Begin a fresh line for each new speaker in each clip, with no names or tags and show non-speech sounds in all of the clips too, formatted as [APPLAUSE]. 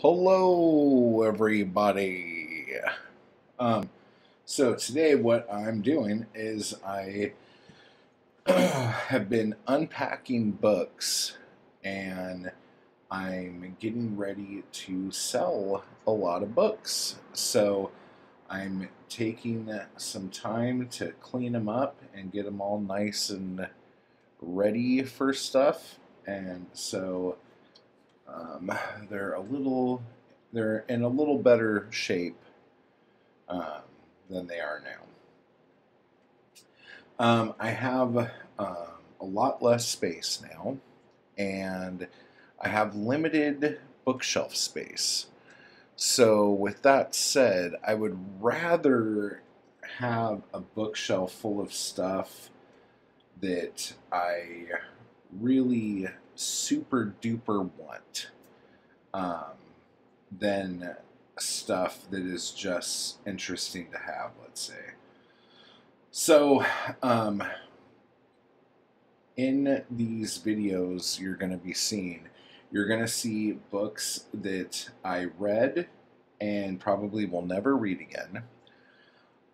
Hello, everybody. Um, so today, what I'm doing is I [CLEARS THROAT] have been unpacking books, and I'm getting ready to sell a lot of books. So I'm taking some time to clean them up and get them all nice and ready for stuff. And so um, they're a little, they're in a little better shape um, than they are now. Um, I have um, a lot less space now, and I have limited bookshelf space. So, with that said, I would rather have a bookshelf full of stuff that I really super duper want um, than stuff that is just interesting to have, let's say. So, um, in these videos you're going to be seeing, you're going to see books that I read and probably will never read again.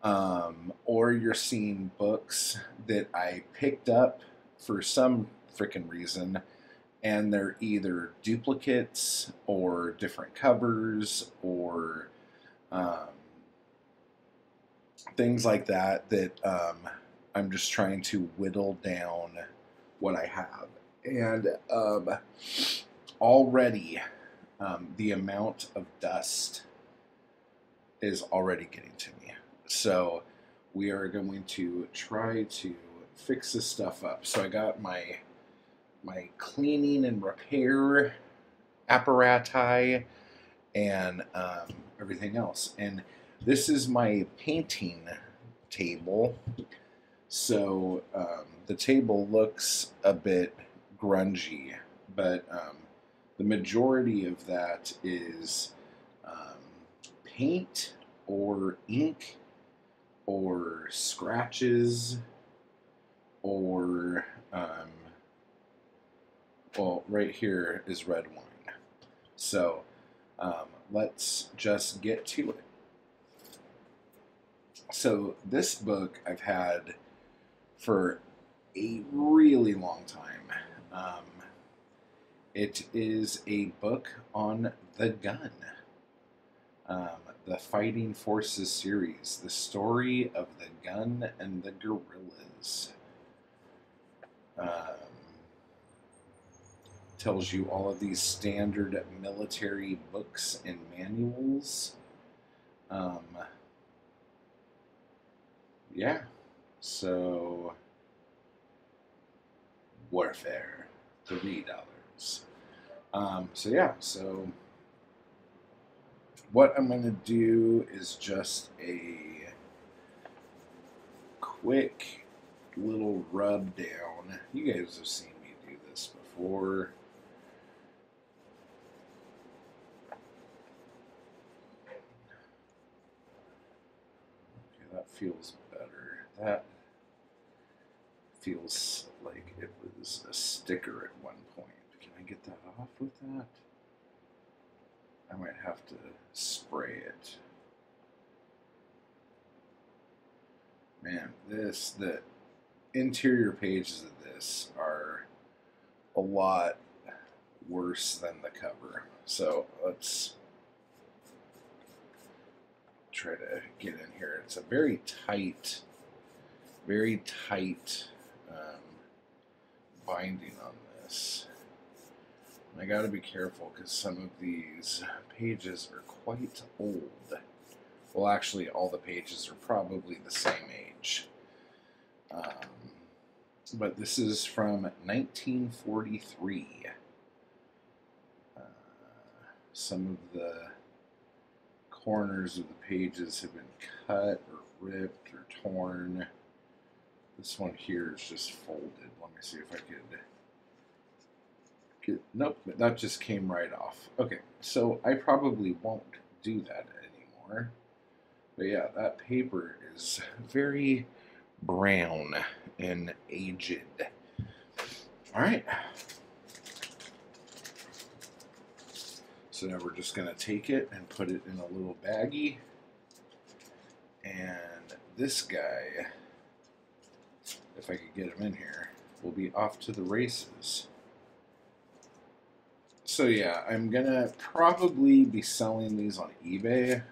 Um, or you're seeing books that I picked up for some freaking reason and they're either duplicates or different covers or um, things like that that um, I'm just trying to whittle down what I have. And um, already um, the amount of dust is already getting to me. So we are going to try to fix this stuff up. So I got my my cleaning and repair apparati and um, everything else. And this is my painting table. So um, the table looks a bit grungy, but um, the majority of that is um, paint or ink or scratches or um, well, right here is red wine. So um, let's just get to it. So this book I've had for a really long time. Um, it is a book on the gun, um, the Fighting Forces series, the story of the gun and the guerrillas. Um, tells you all of these standard military books and manuals. Um, yeah, so warfare, three dollars. Um, so yeah, so what I'm to do is just a quick little rub down. You guys have seen me do this before. Feels better. That feels like it was a sticker at one point. Can I get that off with that? I might have to spray it. Man, this, the interior pages of this are a lot worse than the cover. So let's try to get in here. It's a very tight, very tight um, binding on this. I got to be careful because some of these pages are quite old. Well, actually, all the pages are probably the same age. Um, but this is from 1943. Uh, some of the corners of the pages have been cut or ripped or torn. This one here is just folded. Let me see if I could get, nope, that just came right off. Okay, so I probably won't do that anymore. But yeah, that paper is very brown and aged. All right. So now we're just going to take it and put it in a little baggie. And this guy, if I could get him in here, will be off to the races. So yeah, I'm going to probably be selling these on eBay.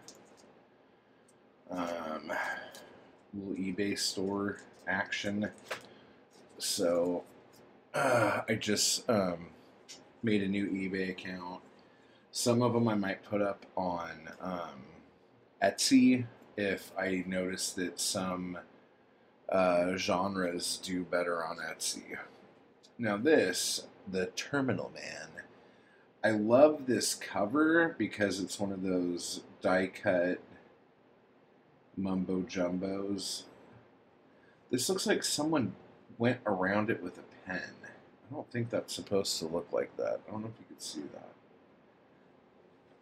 Um, little eBay store action. So uh, I just um, made a new eBay account some of them I might put up on um, Etsy if I notice that some uh, genres do better on Etsy. Now, this, the Terminal Man, I love this cover because it's one of those die cut mumbo jumbos. This looks like someone went around it with a pen. I don't think that's supposed to look like that. I don't know if you could see that.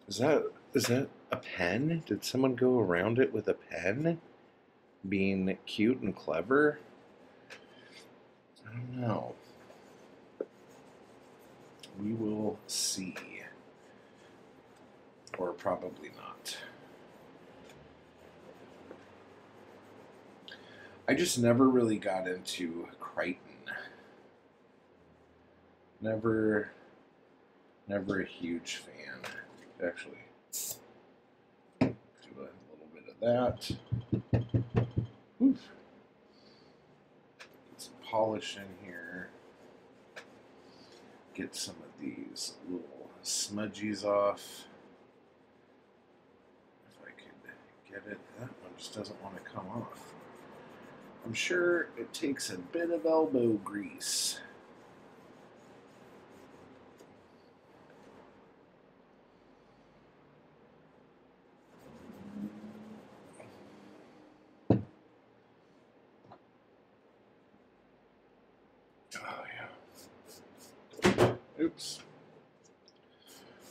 Is that is that a pen? Did someone go around it with a pen? Being cute and clever? I don't know. We will see. Or probably not. I just never really got into Crichton. Never, never a huge fan actually do a little bit of that. Oof. Get some polish in here. Get some of these little smudgies off. If I could get it, that one just doesn't want to come off. I'm sure it takes a bit of elbow grease.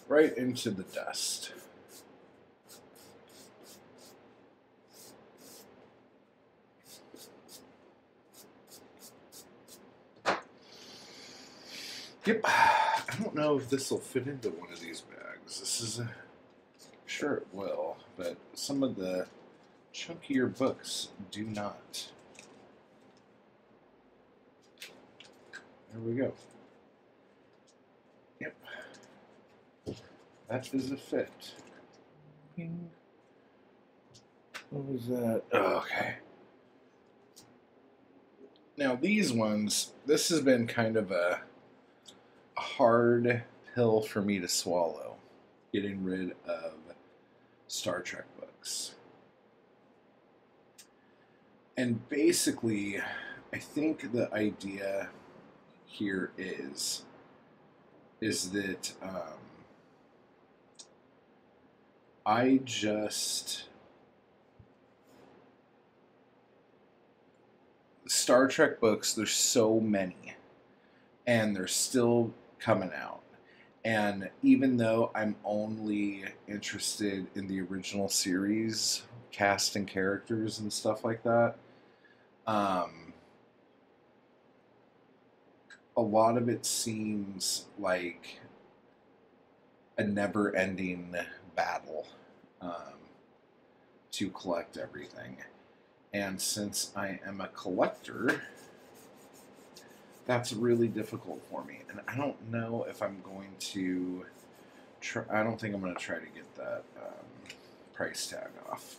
Right into the dust. Yep. [SIGHS] I don't know if this will fit into one of these bags. This is a. Sure, it will, but some of the chunkier books do not. There we go. That is a fit. What was that? Oh, okay. Now these ones, this has been kind of a, a hard pill for me to swallow, getting rid of Star Trek books. And basically, I think the idea here is is that um, I just Star Trek books, there's so many, and they're still coming out. And even though I'm only interested in the original series, cast and characters and stuff like that, um, a lot of it seems like a never ending battle um, to collect everything. And since I am a collector, that's really difficult for me. And I don't know if I'm going to try, I don't think I'm going to try to get that um, price tag off.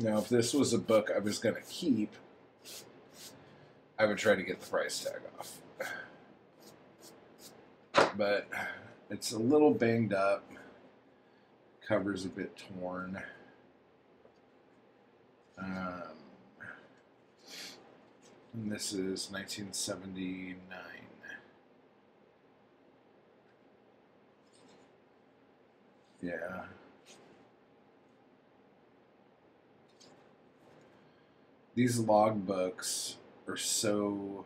Now, if this was a book I was going to keep, I would try to get the price tag off. But it's a little banged up. Cover's a bit torn. Um, and this is 1979. Yeah. These log books are so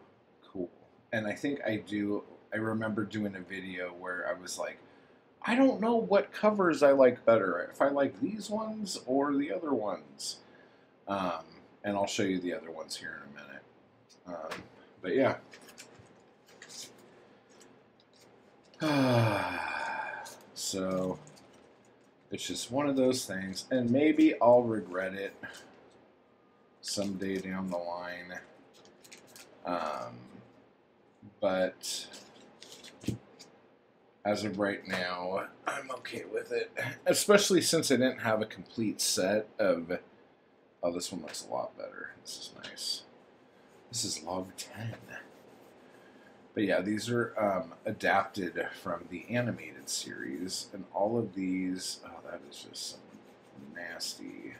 cool. And I think I do, I remember doing a video where I was like, I don't know what covers I like better. If I like these ones or the other ones. Um, and I'll show you the other ones here in a minute. Um, but yeah. [SIGHS] so it's just one of those things, and maybe I'll regret it someday down the line. Um, but as of right now, I'm okay with it. Especially since I didn't have a complete set of. Oh, this one looks a lot better. This is nice. This is log 10. But yeah, these are um, adapted from the animated series, and all of these. Oh, that is just some nasty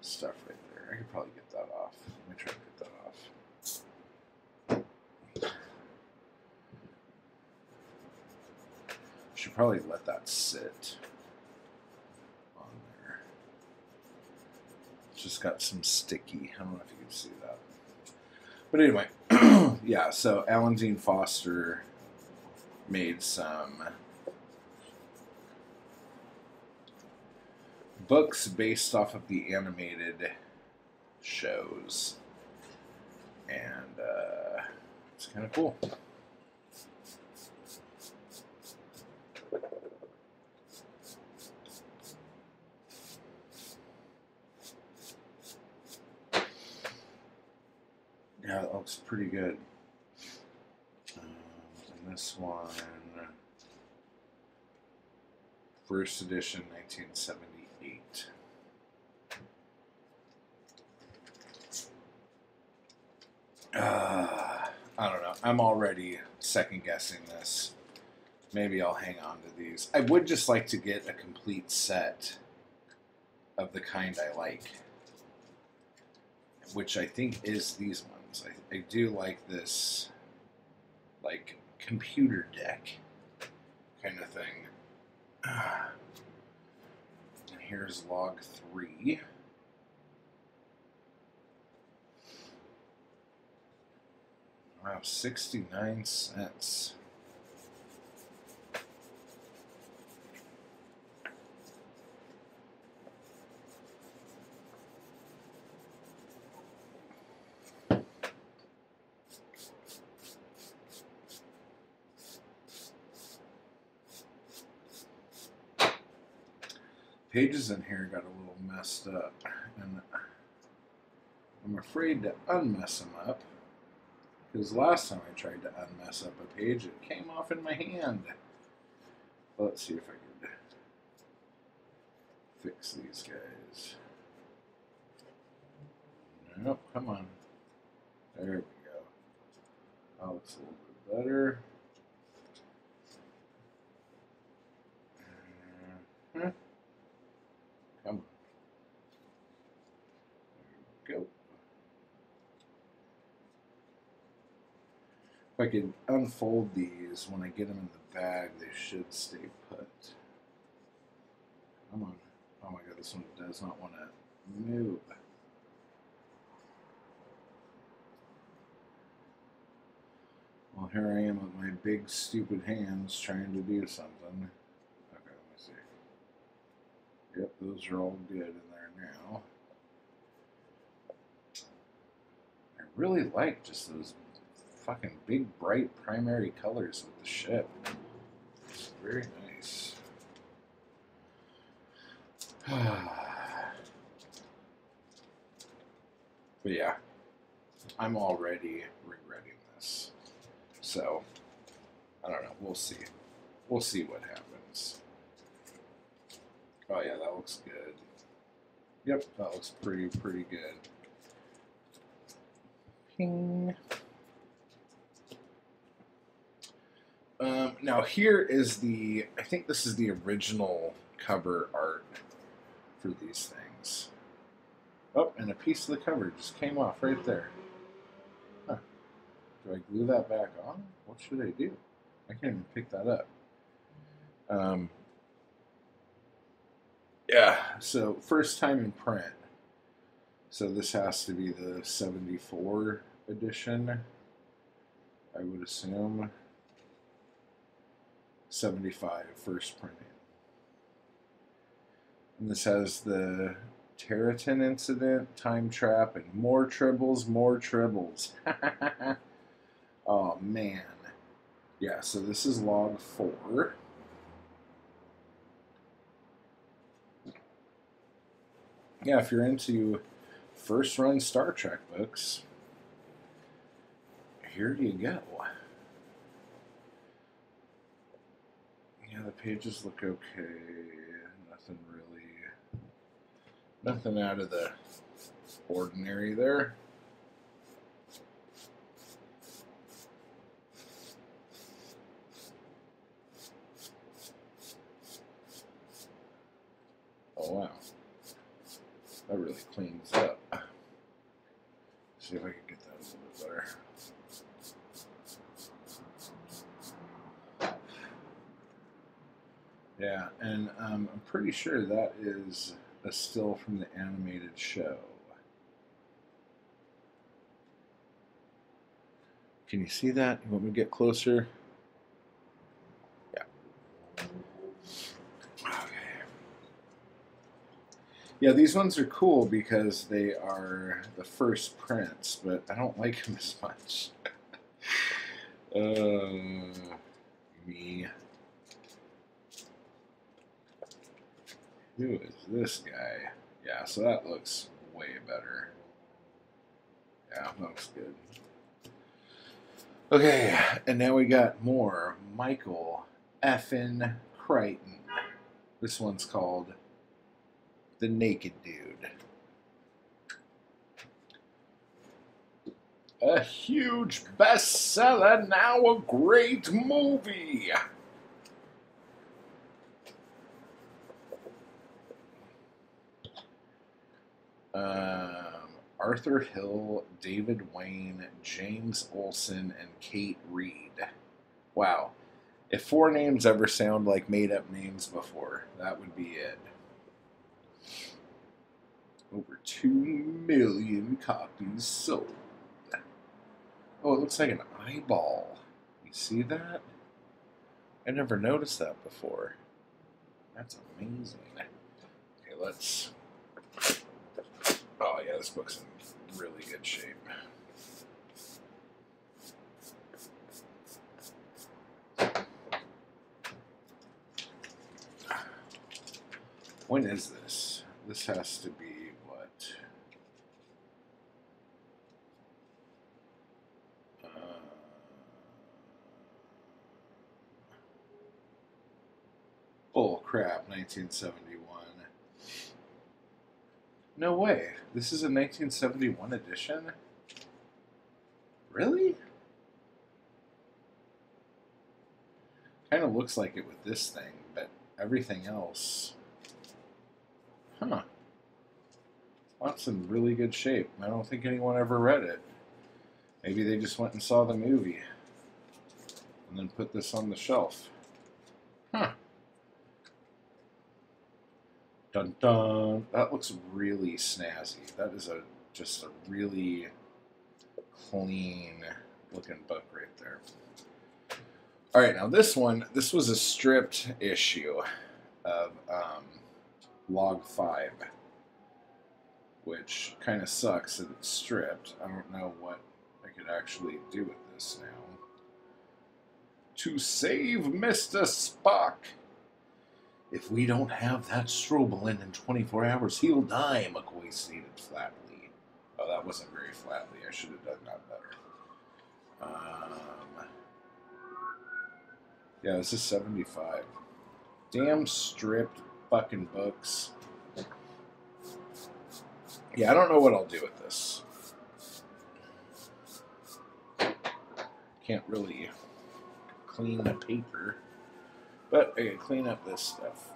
stuff right there. I could probably get that off. Let me try to get that off. Should probably let that sit on there. Just got some sticky. I don't know if you can see that. But anyway, [CLEARS THROAT] yeah, so Alan Dean Foster made some books based off of the animated shows. And uh, it's kind of cool. Yeah, that looks pretty good. Um, and this one, first edition, 1978. Uh, I don't know. I'm already second guessing this. Maybe I'll hang on to these. I would just like to get a complete set of the kind I like, which I think is these ones. I, I do like this, like, computer deck kind of thing. [SIGHS] And here's log three. Wow, 69 cents. Pages in here got a little messed up, and I'm afraid to unmess them up. Because last time I tried to unmess up a page, it came off in my hand. Let's see if I can fix these guys. Nope, come on. There we go. That looks a little bit better. Uh-huh. Come on. There we go. If I could unfold these when I get them in the bag, they should stay put. Come on. Oh my god, this one does not want to move. Well, here I am with my big stupid hands trying to do something. Okay, let me see. Yep, those are all good in there now. I really like just those fucking big, bright primary colors with the ship. It's very nice. [SIGHS] but yeah, I'm already regretting this. So, I don't know. We'll see. We'll see what happens. Oh yeah, that looks good. Yep, that looks pretty, pretty good. Ping. Um, now here is the, I think this is the original cover art for these things. Oh, and a piece of the cover just came off right there. Huh. Do I glue that back on? What should I do? I can't even pick that up. Um, yeah, so first time in print. So this has to be the 74 edition, I would assume. 75 first printing. And this has the Terratin incident, time trap, and more tribbles, more tribbles. [LAUGHS] oh man. Yeah, so this is log four. Yeah, if you're into first run Star Trek books, here you go. Yeah, the pages look okay. Nothing really, nothing out of the ordinary there. Oh wow, that really cleans up. See if I can get that a little bit better. Yeah, and um, I'm pretty sure that is a still from the animated show. Can you see that? You want me to get closer? Yeah. Okay. Yeah, these ones are cool because they are the first prints, but I don't like them as much. [LAUGHS] uh, me. Who is this guy? Yeah, so that looks way better. Yeah, looks good. Okay, and now we got more Michael Effin Crichton. This one's called The Naked Dude. A huge bestseller, now a great movie. Um, Arthur Hill, David Wayne, James Olson, and Kate Reid. Wow. If four names ever sound like made up names before, that would be it. Over two million copies sold. Oh, it looks like an eyeball. You see that? I never noticed that before. That's amazing. Okay, let's Oh yeah, this book's in really good shape. When is this? This has to be what? Uh, bull crap, 1971. No way. This is a 1971 edition? Really? Kind of looks like it with this thing, but everything else. Huh. It's in really good shape. I don't think anyone ever read it. Maybe they just went and saw the movie and then put this on the shelf. Huh. Dun dun. That looks really snazzy. That is a just a really clean looking book right there. All right, now this one, this was a stripped issue of um, Log 5, which kind of sucks that it's stripped. I don't know what I could actually do with this now. To save Mr. Spock. If we don't have that strobolin in 24 hours, he'll die, McCoy stated flatly. Oh, that wasn't very flatly. I should have done that better. Um, yeah, this is 75. Damn stripped fucking books. Yeah, I don't know what I'll do with this. Can't really clean the paper. But I can clean up this stuff.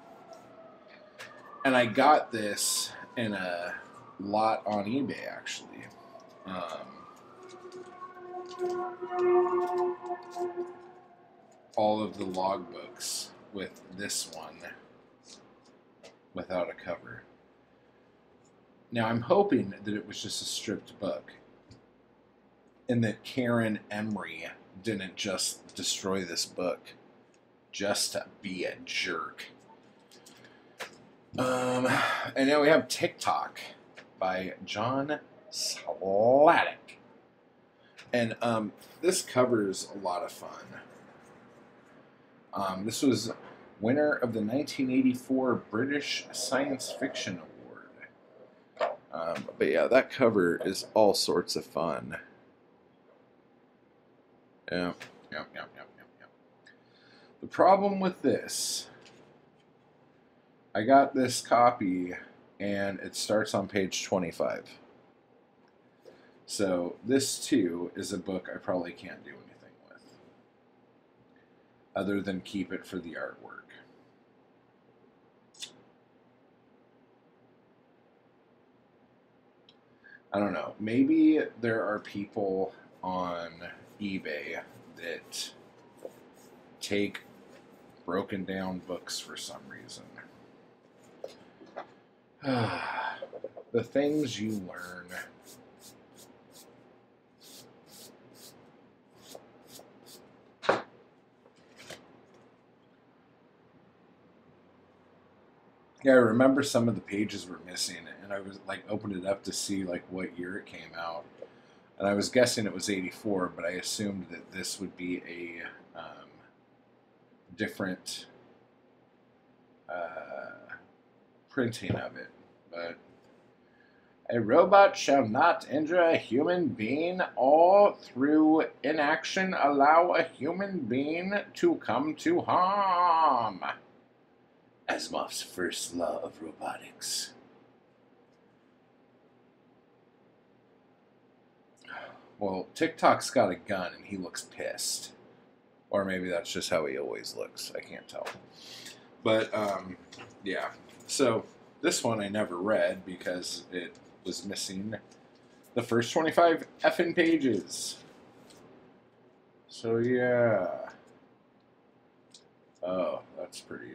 And I got this in a lot on eBay, actually. Um, all of the logbooks with this one without a cover. Now, I'm hoping that it was just a stripped book and that Karen Emery didn't just destroy this book just to be a jerk. Um, and now we have TikTok by John Sladek. And um, this covers a lot of fun. Um, this was winner of the 1984 British Science Fiction Award. Um, but yeah, that cover is all sorts of fun. Yeah, yeah, yeah, yeah. The problem with this, I got this copy and it starts on page 25. So this too is a book I probably can't do anything with, other than keep it for the artwork. I don't know. Maybe there are people on eBay that take broken down books for some reason. [SIGHS] the things you learn. Yeah, I remember some of the pages were missing, and I was like opened it up to see like what year it came out, and I was guessing it was '84, but I assumed that this would be a different uh, printing of it. But a robot shall not injure a human being or through inaction allow a human being to come to harm. Asimov's first law of robotics. Well, TikTok's got a gun and he looks pissed. Or maybe that's just how he always looks. I can't tell. But, um, yeah. So, this one I never read because it was missing the first 25 effing pages. So, yeah. Oh, that's pretty.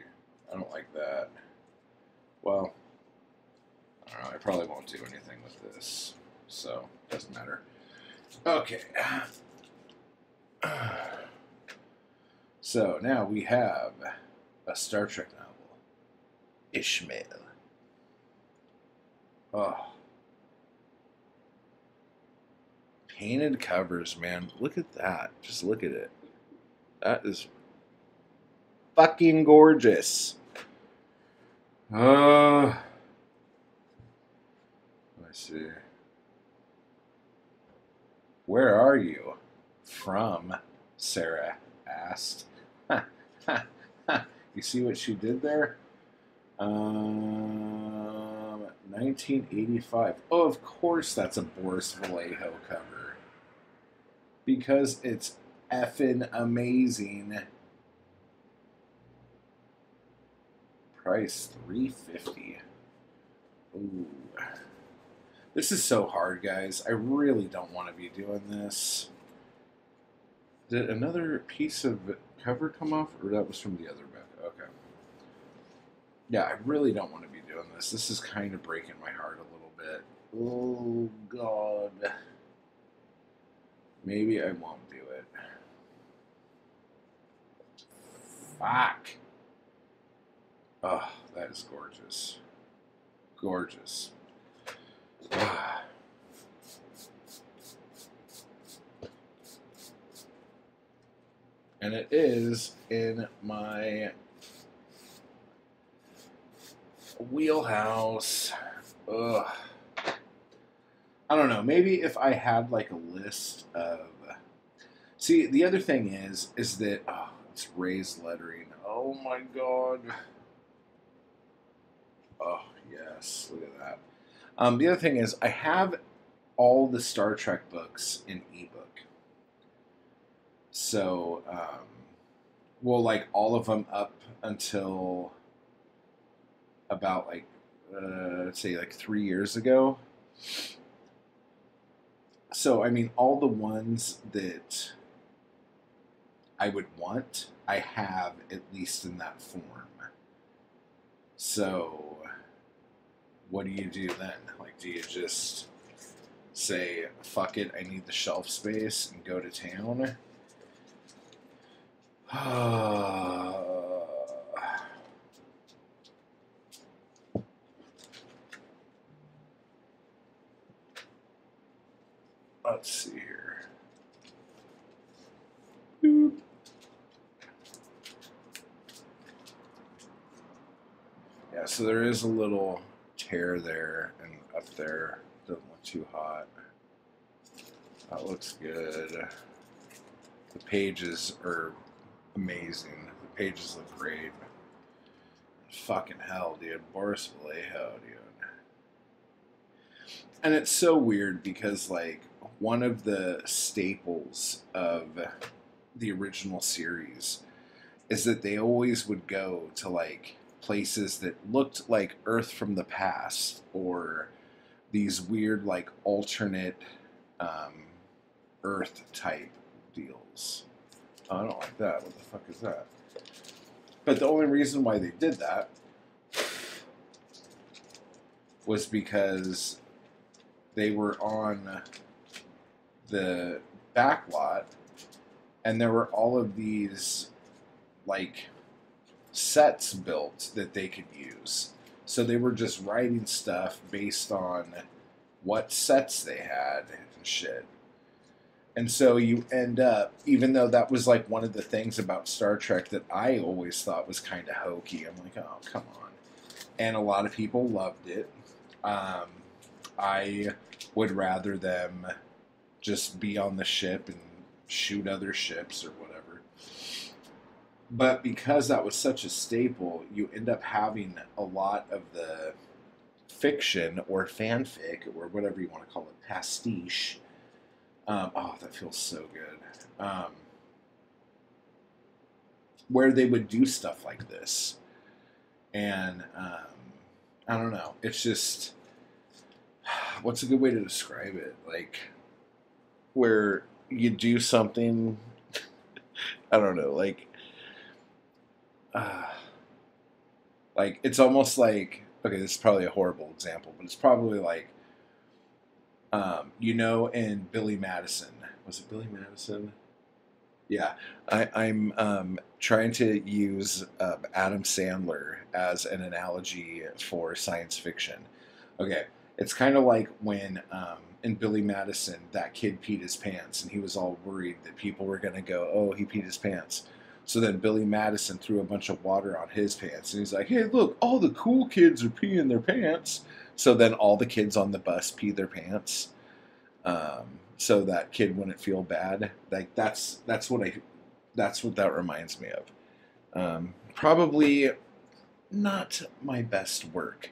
I don't like that. Well, I don't know. I probably won't do anything with this. So, doesn't matter. Okay. [CLEARS THROAT] So now we have a Star Trek novel, Ishmael. Oh. Painted covers, man. Look at that. Just look at it. That is fucking gorgeous. Uh, let's see. Where are you? From, Sarah asked. [LAUGHS] you see what she did there? Um, 1985. Oh, of course that's a Boris Vallejo cover. Because it's effing amazing. Price 350. Ooh. This is so hard, guys. I really don't want to be doing this. Did another piece of cover come off, or that was from the other book? Okay. Yeah, I really don't want to be doing this. This is kind of breaking my heart a little bit. Oh, God. Maybe I won't do it. Fuck. Oh, that is gorgeous. Gorgeous. [SIGHS] and it is in my wheelhouse. Ugh. I don't know. Maybe if I had like a list of. See, the other thing is, is that oh, it's raised lettering. Oh my god. Oh yes, look at that. Um, the other thing is, I have all the Star Trek books in ebook. So, um, well, like all of them up until about like, uh, say like three years ago. So, I mean, all the ones that I would want, I have at least in that form. So, what do you do then? Like, do you just say, fuck it, I need the shelf space and go to town? [SIGHS] Let's see here. Boop. Yeah, so there is a little tear there and up there. Doesn't look too hot. That looks good. The pages are amazing. The pages look great. Fucking hell, dude. Boris Vallejo, dude. And it's so weird because, like, one of the staples of the original series is that they always would go to, like, places that looked like Earth from the past or these weird, like, alternate um, Earth type deals. I don't like that. What the fuck is that? But the only reason why they did that was because they were on the back lot and there were all of these like sets built that they could use. So they were just writing stuff based on what sets they had and shit. And so you end up, even though that was like one of the things about Star Trek that I always thought was kind of hokey. I'm like, oh, come on. And a lot of people loved it. Um, I would rather them just be on the ship and shoot other ships or whatever. But because that was such a staple, you end up having a lot of the fiction or fanfic or whatever you want to call it, pastiche. Um, oh, that feels so good. Um, where they would do stuff like this. And um, I don't know. It's just [SIGHS] what's a good way to describe it? Like where you do something [LAUGHS] I don't know, like uh, like it's almost like okay, this is probably a horrible example, but it's probably like um, you know in Billy Madison. Was it Billy Madison? Yeah, I, am um, trying to use uh, Adam Sandler as an analogy for science fiction. Okay, it's kind of like when um, in Billy Madison that kid peed his pants and he was all worried that people were going to go, oh, he peed his pants. So then Billy Madison threw a bunch of water on his pants and he's like, hey, look, all the cool kids are peeing their pants. So then all the kids on the bus pee their pants. Um, so that kid wouldn't feel bad. Like that's that's what I that's what that reminds me of. Um, probably not my best work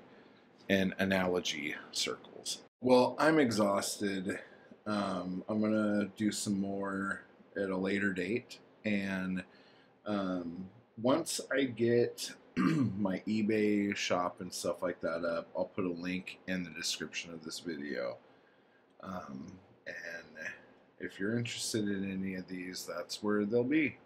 in analogy circles. Well, I'm exhausted. Um, I'm gonna do some more at a later date, and um, once I get [CLEARS THROAT] my eBay shop and stuff like that up, I'll put a link in the description of this video. Um, and if you're interested in any of these, that's where they'll be.